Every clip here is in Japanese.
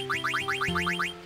うん。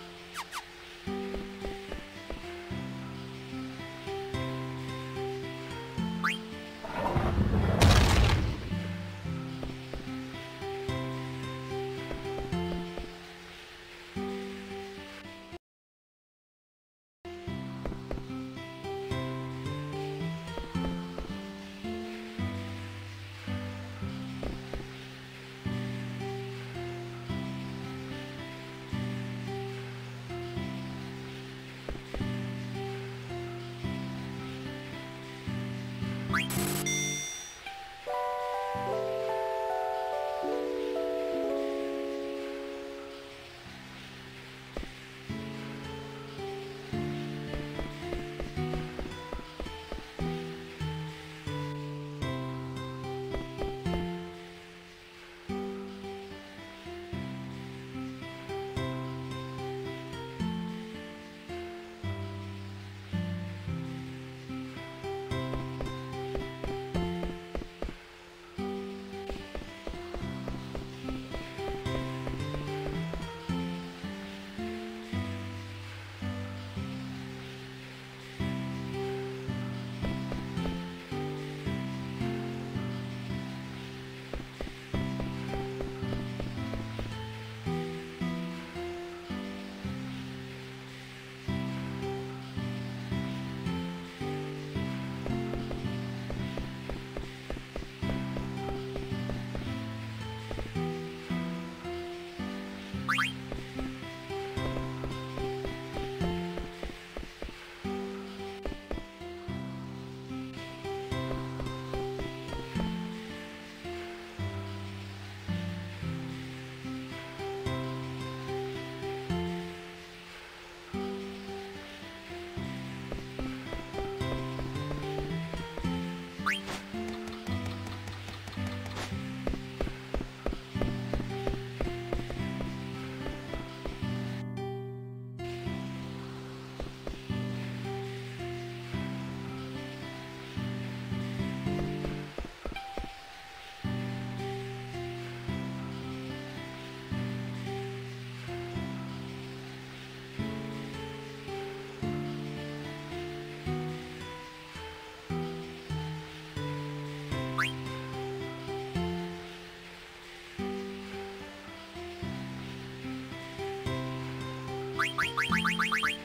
フフフフ。